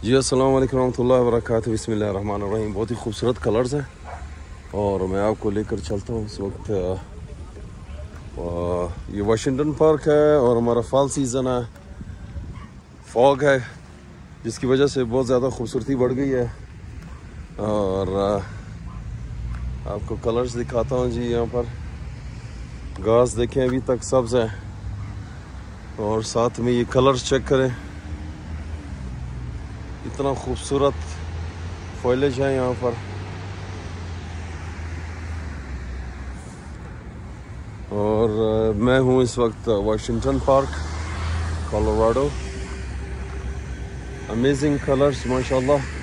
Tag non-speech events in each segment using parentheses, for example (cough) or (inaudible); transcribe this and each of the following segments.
जी, अस्सलाम वालेकुम रहमतुल्लाहि व बहुत ही खूबसूरत कलर्स हैं। और मैं आपको लेकर चलता हूँ इस वक्त ये वाशिंगटन पार्क है और हमारा फॉल सीज़न है। फॉग है, जिसकी वजह से बहुत ज़्यादा खूबसूरती बढ़ गई है। और आपको कलर्स दिखाता हूँ जी यहाँ पर। घास देखें, अभी तक सब्ज़ है। और साथ में ये कलर्स चेक करें। इतना खूबसूरत फॉलेज है यहाँ पर। और मैं हूँ इस वक्त Washington Park Colorado amazing colours माशाल्लाह।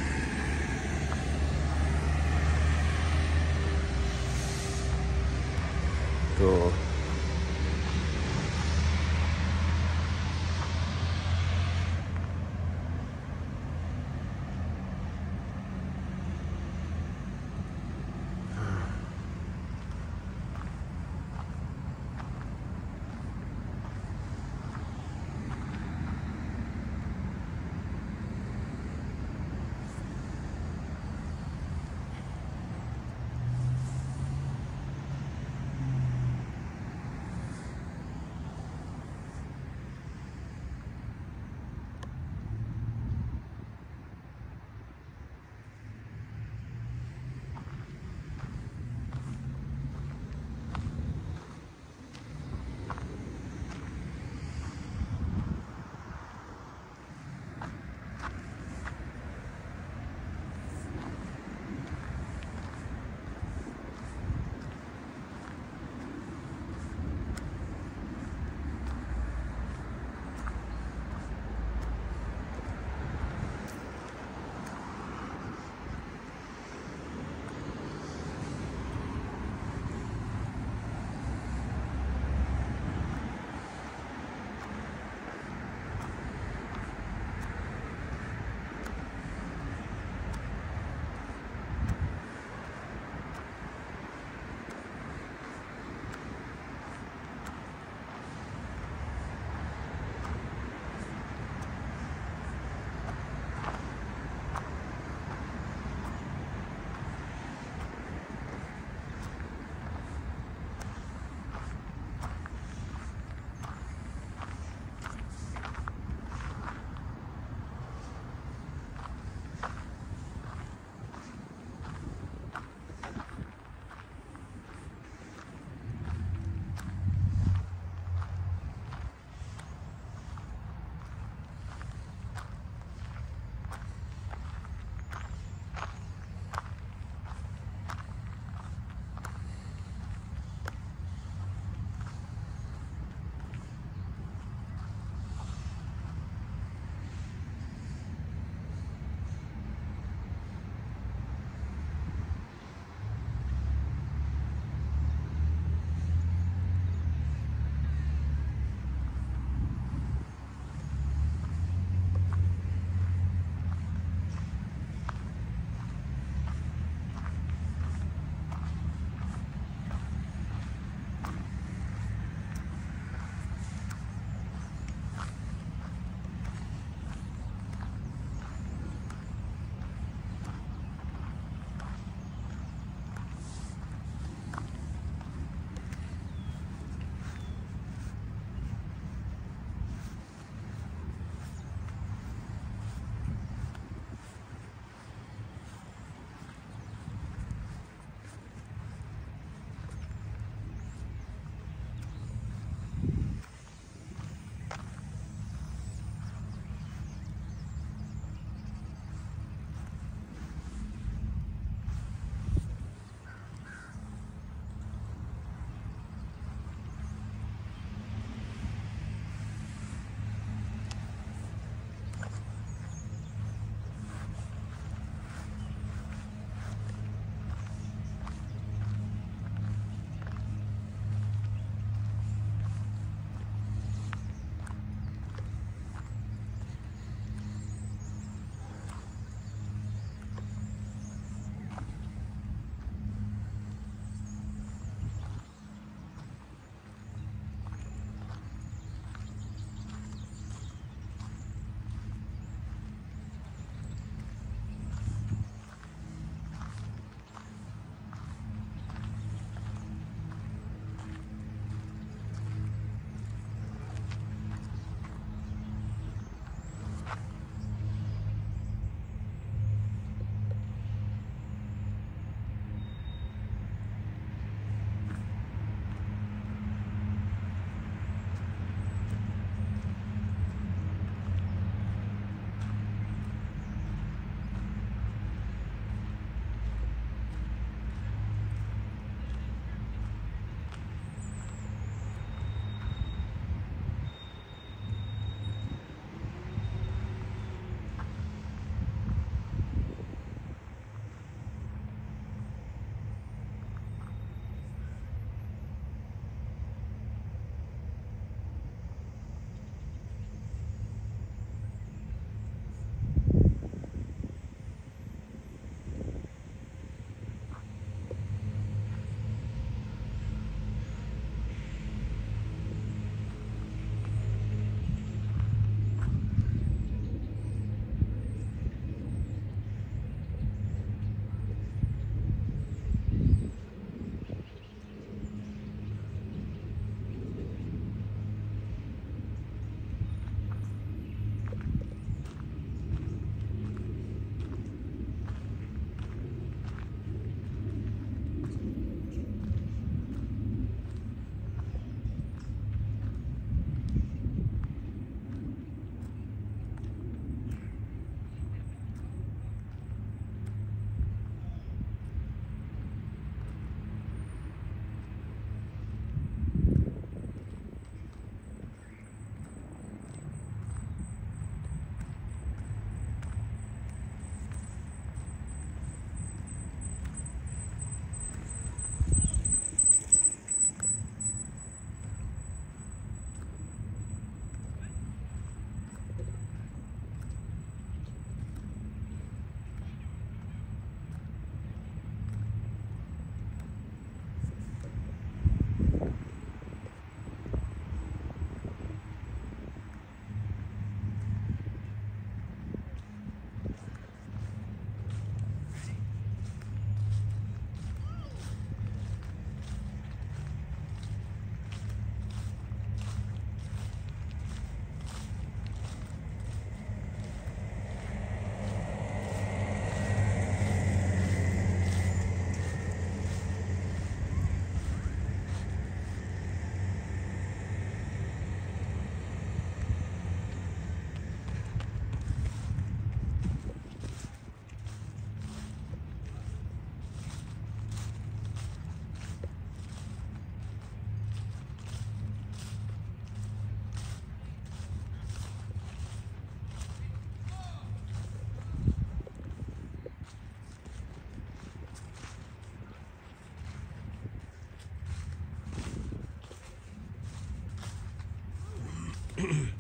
mm (clears throat)